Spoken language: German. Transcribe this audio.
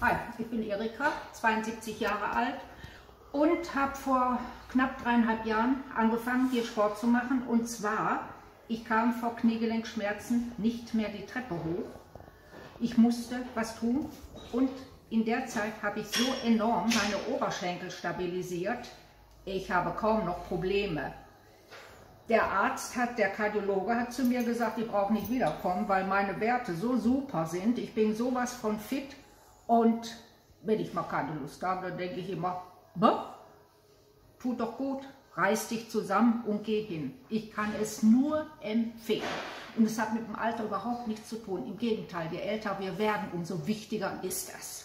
Hi, ich bin Erika, 72 Jahre alt und habe vor knapp dreieinhalb Jahren angefangen, hier Sport zu machen. Und zwar, ich kam vor Kniegelenkschmerzen nicht mehr die Treppe hoch. Ich musste was tun und in der Zeit habe ich so enorm meine Oberschenkel stabilisiert. Ich habe kaum noch Probleme. Der Arzt hat, der Kardiologe hat zu mir gesagt, ich brauche nicht wiederkommen, weil meine Werte so super sind. Ich bin sowas von fit und wenn ich mal keine Lust habe, dann denke ich immer, tut doch gut, reiß dich zusammen und geh hin. Ich kann es nur empfehlen. Und es hat mit dem Alter überhaupt nichts zu tun. Im Gegenteil, je älter wir werden, umso wichtiger ist das.